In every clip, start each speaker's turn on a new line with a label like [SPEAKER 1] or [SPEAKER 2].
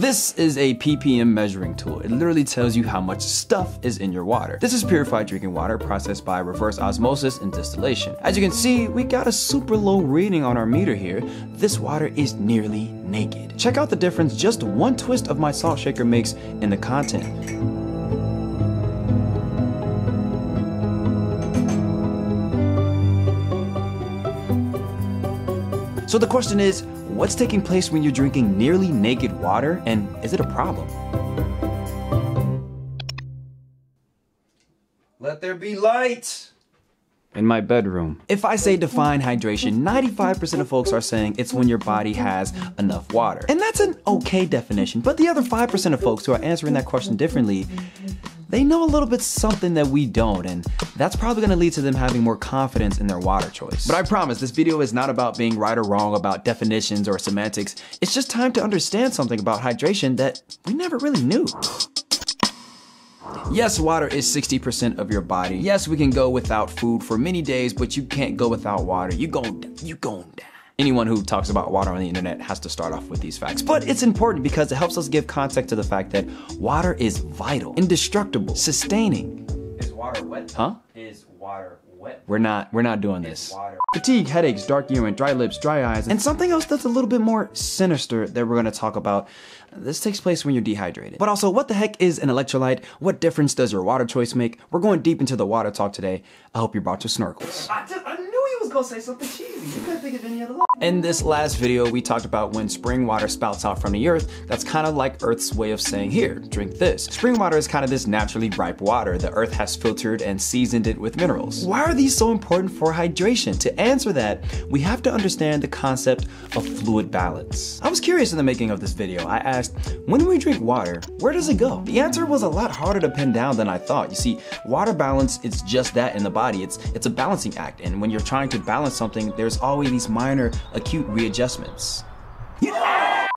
[SPEAKER 1] This is a ppm measuring tool. It literally tells you how much stuff is in your water. This is purified drinking water processed by reverse osmosis and distillation. As you can see, we got a super low reading on our meter here. This water is nearly naked. Check out the difference just one twist of my salt shaker makes in the content. So the question is, what's taking place when you're drinking nearly naked water and is it a problem? Let there be light! In my bedroom. If I say define hydration, 95% of folks are saying it's when your body has enough water. And that's an okay definition, but the other 5% of folks who are answering that question differently they know a little bit something that we don't, and that's probably gonna lead to them having more confidence in their water choice. But I promise, this video is not about being right or wrong about definitions or semantics. It's just time to understand something about hydration that we never really knew. Yes, water is 60% of your body. Yes, we can go without food for many days, but you can't go without water. You go, you going down. Anyone who talks about water on the internet has to start off with these facts. But it's important because it helps us give context to the fact that water is vital, indestructible, sustaining.
[SPEAKER 2] Is water wet?
[SPEAKER 1] Huh?
[SPEAKER 2] Is water wet?
[SPEAKER 1] We're not we're not doing this. Fatigue, headaches, dark urine, dry lips, dry eyes, and something else that's a little bit more sinister that we're gonna talk about. This takes place when you're dehydrated. But also, what the heck is an electrolyte? What difference does your water choice make? We're going deep into the water talk today. I hope you brought your snorkels.
[SPEAKER 2] I, I knew was gonna say something cheesy. You couldn't think of any other line.
[SPEAKER 1] In this last video, we talked about when spring water spouts out from the earth, that's kind of like Earth's way of saying, here, drink this. Spring water is kind of this naturally ripe water the Earth has filtered and seasoned it with minerals. Why are these so important for hydration? To answer that, we have to understand the concept of fluid balance. I was curious in the making of this video. I asked, when we drink water, where does it go? The answer was a lot harder to pin down than I thought. You see, water balance is just that in the body. It's, it's a balancing act. And when you're trying to balance something, there's always these minor acute readjustments.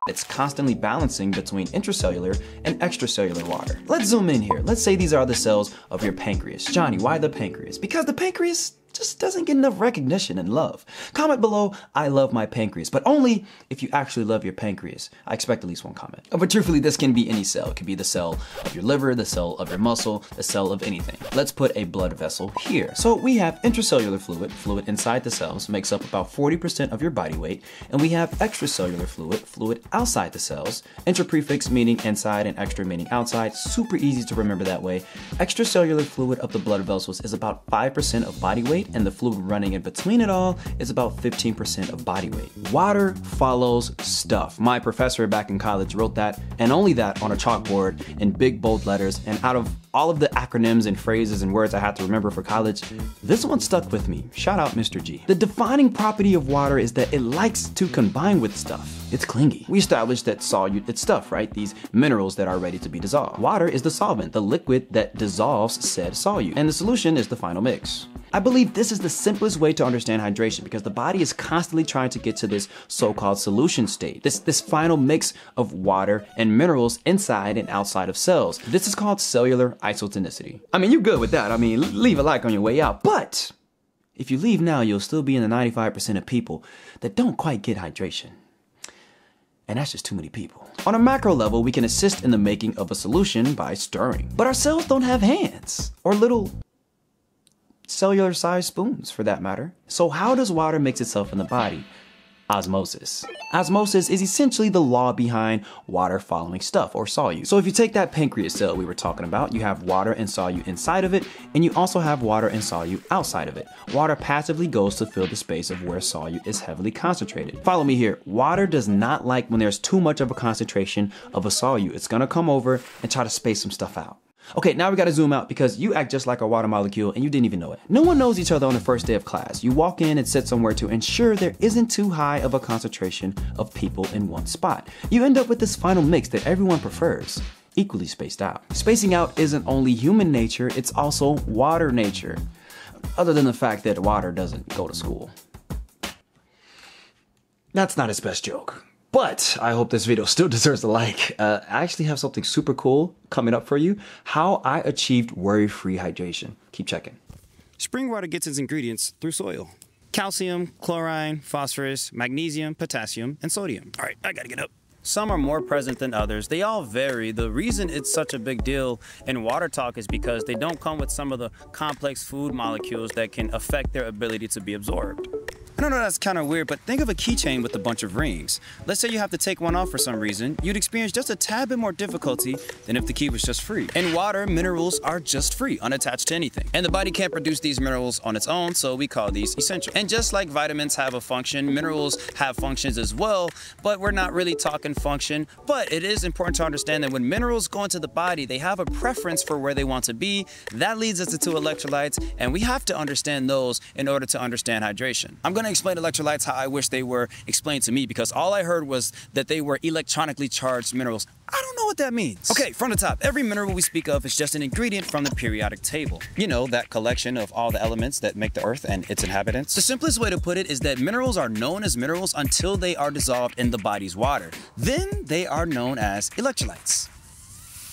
[SPEAKER 1] It's constantly balancing between intracellular and extracellular water. Let's zoom in here. Let's say these are the cells of your pancreas. Johnny, why the pancreas? Because the pancreas just doesn't get enough recognition and love. Comment below, I love my pancreas, but only if you actually love your pancreas. I expect at least one comment. But truthfully, this can be any cell. It could be the cell of your liver, the cell of your muscle, the cell of anything. Let's put a blood vessel here. So we have intracellular fluid, fluid inside the cells, makes up about 40% of your body weight, and we have extracellular fluid, fluid outside the cells. Intraprefix meaning inside and extra meaning outside. Super easy to remember that way. Extracellular fluid of the blood vessels is about 5% of body weight weight and the fluid running in between it all is about 15% of body weight. Water follows stuff. My professor back in college wrote that and only that on a chalkboard in big bold letters and out of all of the acronyms and phrases and words I had to remember for college, this one stuck with me. Shout out Mr. G. The defining property of water is that it likes to combine with stuff. It's clingy. We established that solute it's stuff, right? These minerals that are ready to be dissolved. Water is the solvent, the liquid that dissolves said solute, and the solution is the final mix. I believe this is the simplest way to understand hydration because the body is constantly trying to get to this so-called solution state, this, this final mix of water and minerals inside and outside of cells. This is called cellular isotonicity. I mean, you're good with that. I mean, leave a like on your way out, but if you leave now, you'll still be in the 95% of people that don't quite get hydration. And that's just too many people. On a macro level, we can assist in the making of a solution by stirring. But our cells don't have hands or little cellular sized spoons for that matter. So how does water mix itself in the body? Osmosis. Osmosis is essentially the law behind water following stuff or solute. So if you take that pancreas cell we were talking about, you have water and solute inside of it, and you also have water and solute outside of it. Water passively goes to fill the space of where solute is heavily concentrated. Follow me here. Water does not like when there's too much of a concentration of a solute. It's gonna come over and try to space some stuff out. Okay, now we gotta zoom out because you act just like a water molecule and you didn't even know it. No one knows each other on the first day of class. You walk in and sit somewhere to ensure there isn't too high of a concentration of people in one spot. You end up with this final mix that everyone prefers equally spaced out. Spacing out isn't only human nature, it's also water nature. Other than the fact that water doesn't go to school. That's not his best joke. But I hope this video still deserves a like. Uh, I actually have something super cool coming up for you. How I achieved worry-free hydration. Keep checking.
[SPEAKER 3] Spring water gets its ingredients through soil. Calcium, chlorine, phosphorus, magnesium, potassium, and sodium. All right, I gotta get up. Some are more present than others. They all vary. The reason it's such a big deal in water talk is because they don't come with some of the complex food molecules that can affect their ability to be absorbed. I don't know that's kind of weird, but think of a keychain with a bunch of rings. Let's say you have to take one off for some reason. You'd experience just a tad bit more difficulty than if the key was just free. In water, minerals are just free, unattached to anything. And the body can't produce these minerals on its own, so we call these essential. And just like vitamins have a function, minerals have functions as well, but we're not really talking function. But it is important to understand that when minerals go into the body, they have a preference for where they want to be. That leads us to electrolytes, and we have to understand those in order to understand hydration. I'm gonna explain electrolytes how I wish they were explained to me because all I heard was that they were electronically charged minerals. I don't know what that means. Okay, from the top, every mineral we speak of is just an ingredient from the periodic table. You know, that collection of all the elements that make the earth and its inhabitants. The simplest way to put it is that minerals are known as minerals until they are dissolved in the body's water. Then they are known as electrolytes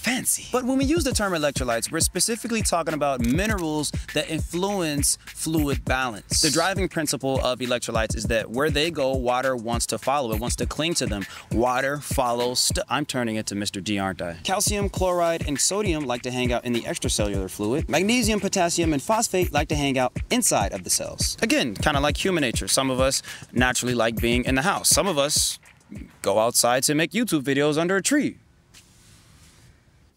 [SPEAKER 3] fancy. But when we use the term electrolytes, we're specifically talking about minerals that influence fluid balance. The driving principle of electrolytes is that where they go, water wants to follow. It wants to cling to them. Water follows. I'm turning into Mr. D, aren't I? Calcium, chloride, and sodium like to hang out in the extracellular fluid. Magnesium, potassium, and phosphate like to hang out inside of the cells. Again, kind of like human nature. Some of us naturally like being in the house. Some of us go outside to make YouTube videos under a tree.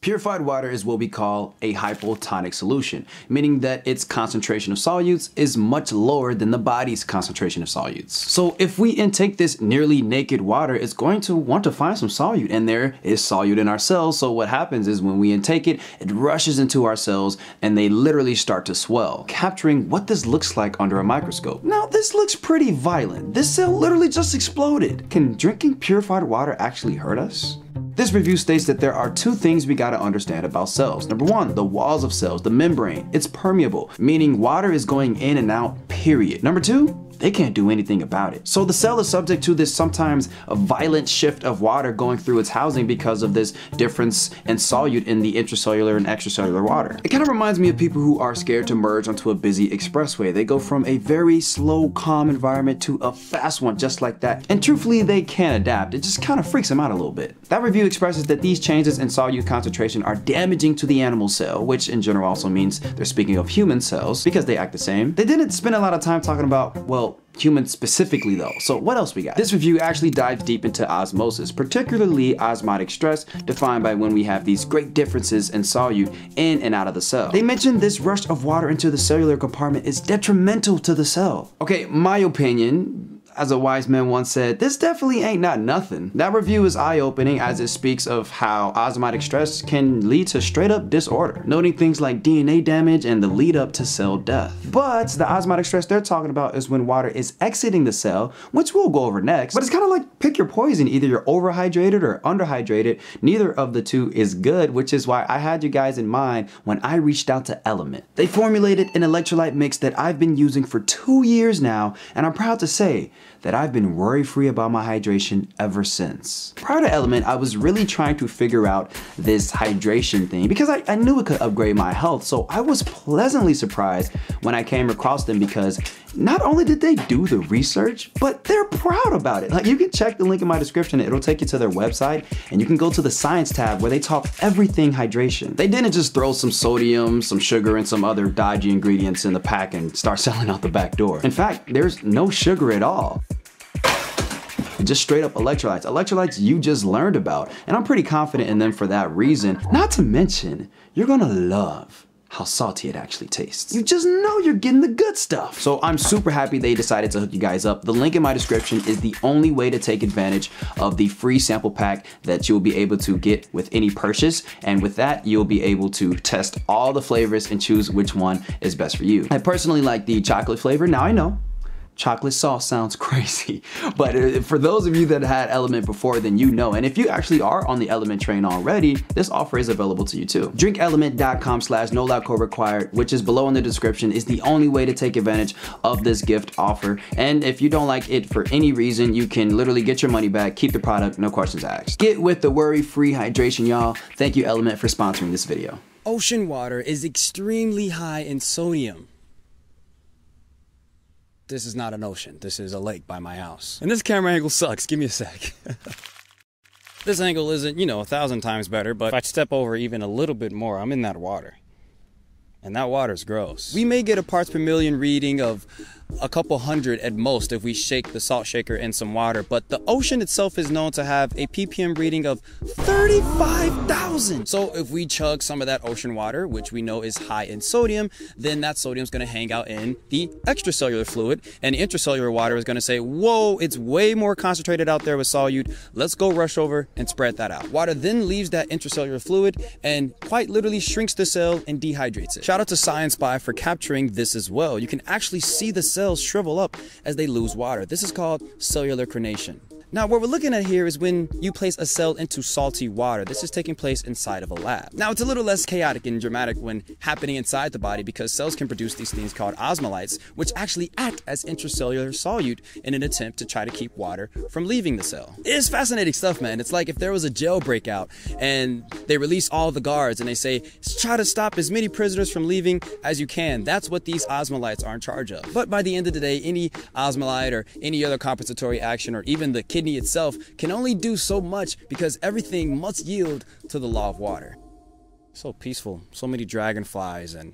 [SPEAKER 1] Purified water is what we call a hypotonic solution, meaning that its concentration of solutes is much lower than the body's concentration of solutes. So if we intake this nearly naked water, it's going to want to find some solute, and there is solute in our cells. So what happens is when we intake it, it rushes into our cells and they literally start to swell, capturing what this looks like under a microscope. Now this looks pretty violent. This cell literally just exploded. Can drinking purified water actually hurt us? This review states that there are two things we gotta understand about cells. Number one, the walls of cells, the membrane, it's permeable, meaning water is going in and out, period. Number two, they can't do anything about it. So the cell is subject to this sometimes a violent shift of water going through its housing because of this difference in solute in the intracellular and extracellular water. It kind of reminds me of people who are scared to merge onto a busy expressway. They go from a very slow, calm environment to a fast one just like that. And truthfully, they can't adapt. It just kind of freaks them out a little bit. That review expresses that these changes in solute concentration are damaging to the animal cell, which in general also means they're speaking of human cells because they act the same. They didn't spend a lot of time talking about, well, humans specifically though. So what else we got? This review actually dives deep into osmosis, particularly osmotic stress, defined by when we have these great differences in solute in and out of the cell. They mentioned this rush of water into the cellular compartment is detrimental to the cell. Okay, my opinion, as a wise man once said, this definitely ain't not nothing. That review is eye-opening as it speaks of how osmotic stress can lead to straight up disorder, noting things like DNA damage and the lead up to cell death. But the osmotic stress they're talking about is when water is exiting the cell, which we'll go over next, but it's kind of like pick your poison. Either you're overhydrated or underhydrated. Neither of the two is good, which is why I had you guys in mind when I reached out to LMNT. They formulated an electrolyte mix that I've been using for two years now, and I'm proud to say that I've been worry free about my hydration ever since. Prior to LMNT, I was really trying to figure out this hydration thing because I, I knew it could upgrade my health. So I was pleasantly surprised when I came across them because not only did they do the research, but they're proud about it. Like you can check the link in my description, it'll take you to their website and you can go to the science tab where they talk everything hydration. They didn't just throw some sodium, some sugar, and some other dodgy ingredients in the pack and start selling out the back door. In fact, there's no sugar at all just straight up electrolytes. Electrolytes you just learned about, and I'm pretty confident in them for that reason. Not to mention, you're gonna love how salty it actually tastes. You just know you're getting the good stuff. So I'm super happy they decided to hook you guys up. The link in my description is the only way to take advantage of the free sample pack that you'll be able to get with any purchase. And with that, you'll be able to test all the flavors and choose which one is best for you. I personally like the chocolate flavor. Now I know chocolate sauce sounds crazy. But for those of you that had LMNT before then you know. And if you actually are on the LMNT train already this offer is available to you too. DrinkLMNT.com slash no code required which is below in the description is the only way to take advantage of this gift offer. And if you don't like it for any reason you can literally get your money back keep the product no questions asked. Get with the worry free hydration y'all. Thank you LMNT for sponsoring this video.
[SPEAKER 3] Ocean water is extremely high in sodium this is not an ocean. This is a lake by my house. And this camera angle sucks. Give me a sec. This angle isn't, you know, a thousand times better, but if I step over even a little bit more, I'm in that water. And that water's gross. We may get a parts per million reading of a couple hundred at most if we shake the salt shaker in some water, but the ocean itself is known to have a ppm reading of 35,000. So if we chug some of that ocean water, which we know is high in sodium, then that sodium is going to hang out in the extracellular fluid, and the intracellular water is going to say, whoa, it's way more concentrated out there with solute. Let's go rush over and spread that out. Water then leaves that intracellular fluid and quite literally shrinks the cell and dehydrates it. Shout out to Science Spy for capturing this as well. You can actually see the cells shrivel up as they lose water. This is called cellular crenation. Now, what we're looking at here is when you place a cell into salty water. This is taking place inside of a lab. Now, it's a little less chaotic and dramatic when happening inside the body because cells can produce these things called osmolytes, which actually act as intracellular solute in an attempt to try to keep water from leaving the cell. It is fascinating stuff, man. It's like if there was a jail breakout and they release all the guards and they say, try to stop as many prisoners from leaving as you can. That's what these osmolytes are in charge of. But by the end of the day, any osmolyte or any other compensatory action or even the kidney kidney itself can only do so much because everything must yield to the law of water. So peaceful, so many dragonflies and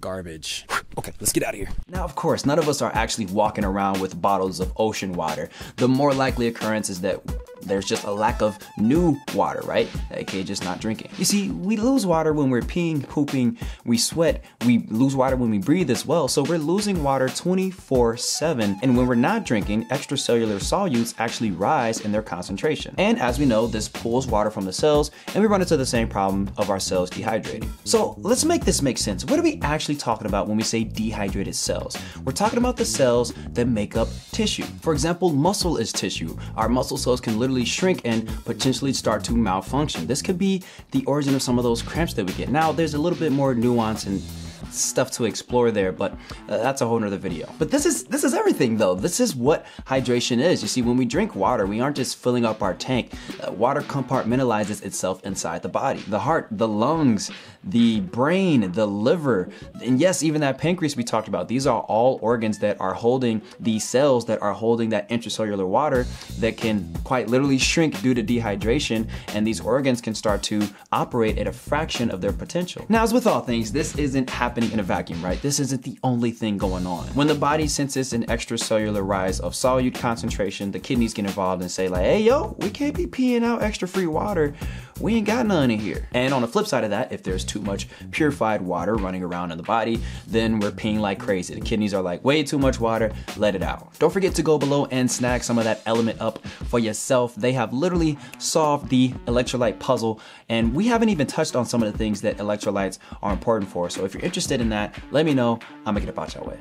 [SPEAKER 3] garbage. Okay, let's get out of here.
[SPEAKER 1] Now, of course, none of us are actually walking around with bottles of ocean water. The more likely occurrence is that there's just a lack of new water, right? AKA just not drinking. You see, we lose water when we're peeing, pooping, we sweat, we lose water when we breathe as well, so we're losing water 24 7. And when we're not drinking, extracellular solutes actually rise in their concentration. And as we know, this pulls water from the cells, and we run into the same problem of our cells dehydrating. So let's make this make sense. What are we actually talking about when we say dehydrated cells? We're talking about the cells that make up tissue. For example, muscle is tissue. Our muscle cells can literally shrink and potentially start to malfunction. This could be the origin of some of those cramps that we get. Now, there's a little bit more nuance and stuff to explore there, but uh, that's a whole nother video. But this is this is everything though. This is what hydration is. You see, when we drink water, we aren't just filling up our tank. Uh, water compartmentalizes itself inside the body. The heart, the lungs, the brain, the liver, and yes, even that pancreas we talked about. These are all organs that are holding the cells that are holding that intracellular water that can quite literally shrink due to dehydration, and these organs can start to operate at a fraction of their potential. Now, as with all things, this isn't happening happening in a vacuum, right? This isn't the only thing going on. When the body senses an extracellular rise of solute concentration, the kidneys get involved and say like, hey yo, we can't be peeing out extra free water. We ain't got none in here. And on the flip side of that, if there's too much purified water running around in the body, then we're peeing like crazy. The kidneys are like, way too much water, let it out. Don't forget to go below and snag some of that LMNT up for yourself. They have literally solved the electrolyte puzzle, and we haven't even touched on some of the things that electrolytes are important for. So if you're interested interested in that, let me know. I'll make it about your way.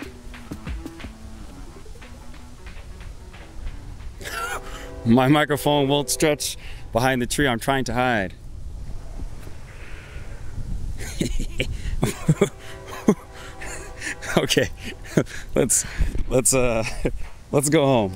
[SPEAKER 3] My microphone won't stretch behind the tree I'm trying to hide. okay, let's let's uh let's go home.